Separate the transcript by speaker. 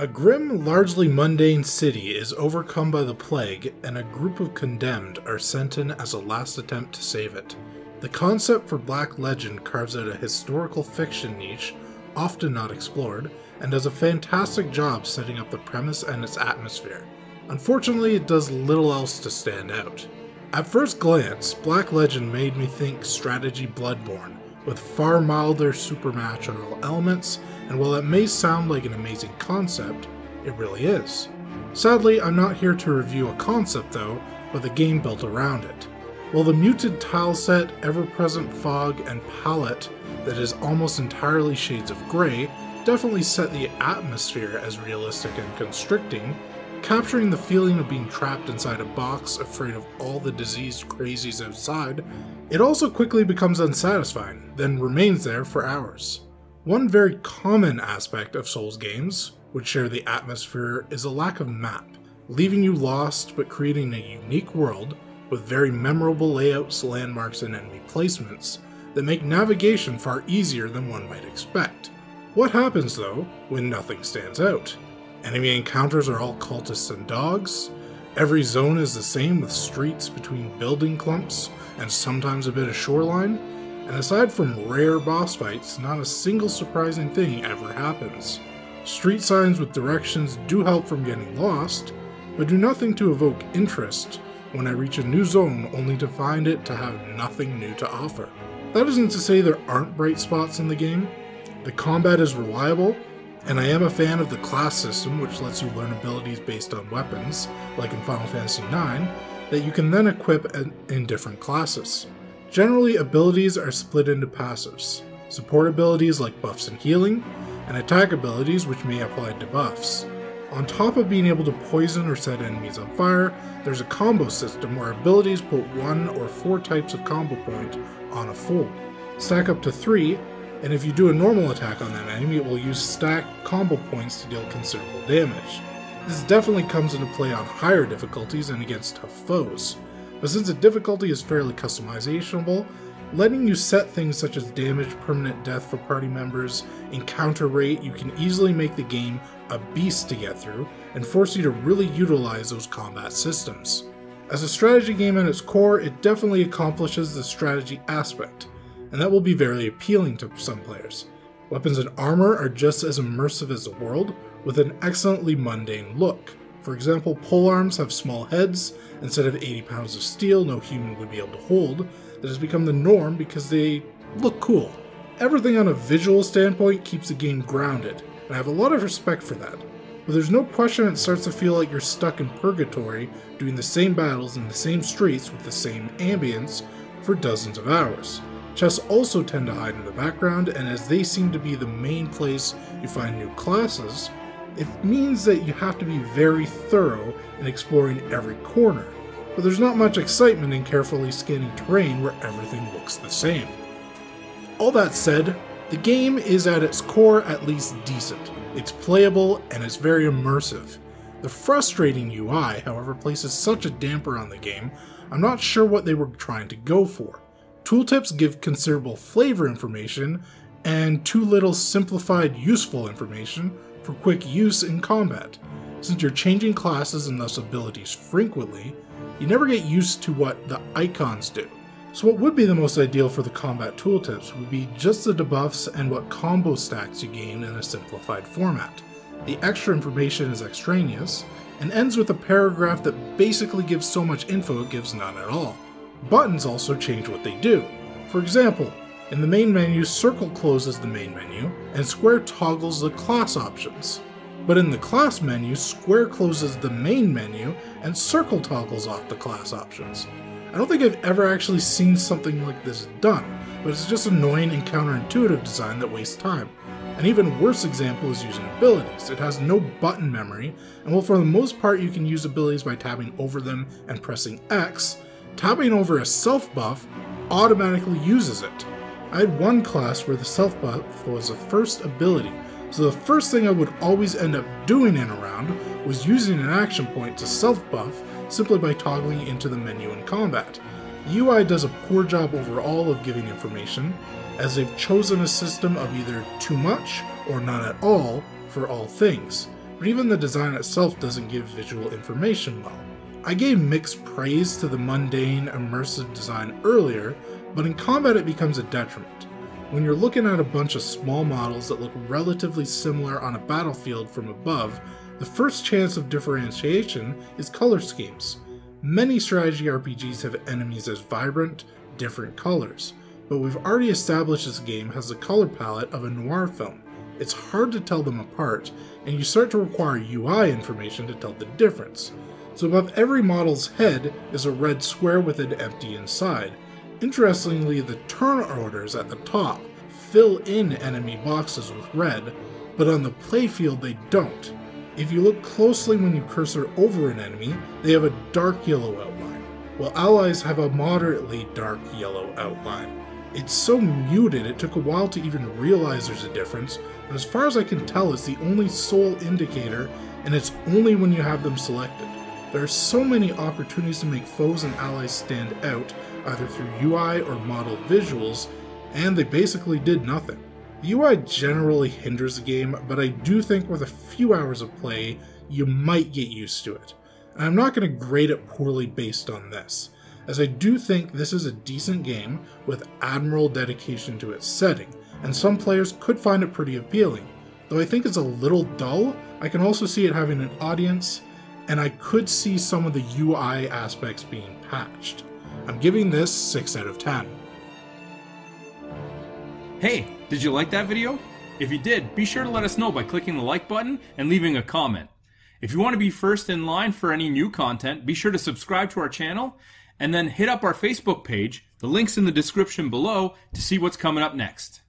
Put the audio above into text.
Speaker 1: A grim, largely mundane city is overcome by the plague, and a group of condemned are sent in as a last attempt to save it. The concept for Black Legend carves out a historical fiction niche, often not explored, and does a fantastic job setting up the premise and its atmosphere. Unfortunately, it does little else to stand out. At first glance, Black Legend made me think strategy Bloodborne, with far milder supernatural elements, and while it may sound like an amazing concept, it really is. Sadly, I'm not here to review a concept though, but the game built around it. While the muted tile set, ever present fog, and palette that is almost entirely shades of grey definitely set the atmosphere as realistic and constricting, capturing the feeling of being trapped inside a box afraid of all the diseased crazies outside, it also quickly becomes unsatisfying, then remains there for hours. One very common aspect of Souls games, which share the atmosphere, is a lack of map, leaving you lost but creating a unique world with very memorable layouts, landmarks, and enemy placements that make navigation far easier than one might expect. What happens though when nothing stands out? Enemy encounters are all cultists and dogs. Every zone is the same with streets between building clumps and sometimes a bit of shoreline. And aside from rare boss fights, not a single surprising thing ever happens. Street signs with directions do help from getting lost, but do nothing to evoke interest when I reach a new zone only to find it to have nothing new to offer. That isn't to say there aren't bright spots in the game. The combat is reliable, and I am a fan of the class system, which lets you learn abilities based on weapons, like in Final Fantasy IX, that you can then equip in different classes. Generally, abilities are split into passives support abilities like buffs and healing, and attack abilities which may apply debuffs. On top of being able to poison or set enemies on fire, there's a combo system where abilities put one or four types of combo point on a fool. Stack up to three, and if you do a normal attack on that enemy, it will use stack combo points to deal considerable damage. This definitely comes into play on higher difficulties and against tough foes, but since the difficulty is fairly customizable, letting you set things such as damage, permanent death for party members, encounter rate, you can easily make the game a beast to get through and force you to really utilize those combat systems. As a strategy game at its core, it definitely accomplishes the strategy aspect, and that will be very appealing to some players. Weapons and armor are just as immersive as the world, with an excellently mundane look. For example, polearms have small heads, instead of 80 pounds of steel no human would be able to hold, that has become the norm because they look cool. Everything on a visual standpoint keeps the game grounded, and I have a lot of respect for that. But there's no question it starts to feel like you're stuck in purgatory doing the same battles in the same streets with the same ambience for dozens of hours. Chests also tend to hide in the background, and as they seem to be the main place you find new classes, it means that you have to be very thorough in exploring every corner. But there's not much excitement in carefully scanning terrain where everything looks the same. All that said, the game is at its core at least decent. It's playable and it's very immersive. The frustrating UI, however, places such a damper on the game, I'm not sure what they were trying to go for. Tooltips give considerable flavor information, and too little simplified useful information for quick use in combat. Since you're changing classes and thus abilities frequently, you never get used to what the icons do. So what would be the most ideal for the combat tooltips would be just the debuffs and what combo stacks you gain in a simplified format. The extra information is extraneous, and ends with a paragraph that basically gives so much info it gives none at all. Buttons also change what they do. For example, in the main menu, circle closes the main menu, and square toggles the class options. But in the class menu, square closes the main menu, and circle toggles off the class options. I don't think I've ever actually seen something like this done, but it's just annoying and counterintuitive design that wastes time. An even worse example is using abilities. It has no button memory, and while for the most part you can use abilities by tabbing over them and pressing X, tapping over a self buff automatically uses it. I had one class where the self buff was the first ability, so the first thing I would always end up doing in a round was using an action point to self buff simply by toggling into the menu in combat. UI does a poor job overall of giving information, as they've chosen a system of either too much or none at all for all things. but even the design itself doesn't give visual information well. I gave mixed praise to the mundane, immersive design earlier, but in combat it becomes a detriment. When you're looking at a bunch of small models that look relatively similar on a battlefield from above, the first chance of differentiation is color schemes. Many strategy RPGs have enemies as vibrant, different colors, but we've already established this game has the color palette of a noir film. It's hard to tell them apart, and you start to require UI information to tell the difference. So above every model's head is a red square with an empty inside. Interestingly, the turn orders at the top fill in enemy boxes with red, but on the playfield they don't. If you look closely when you cursor over an enemy, they have a dark yellow outline, while allies have a moderately dark yellow outline. It's so muted it took a while to even realize there's a difference, but as far as I can tell it's the only sole indicator, and it's only when you have them selected. There are so many opportunities to make foes and allies stand out, either through UI or model visuals, and they basically did nothing. The UI generally hinders the game, but I do think with a few hours of play, you might get used to it. And I'm not going to grade it poorly based on this, as I do think this is a decent game with admirable dedication to its setting, and some players could find it pretty appealing. Though I think it's a little dull, I can also see it having an audience, and I could see some of the UI aspects being patched. I'm giving this 6 out of 10.
Speaker 2: Hey, did you like that video? If you did, be sure to let us know by clicking the like button and leaving a comment. If you want to be first in line for any new content, be sure to subscribe to our channel and then hit up our Facebook page. The link's in the description below to see what's coming up next.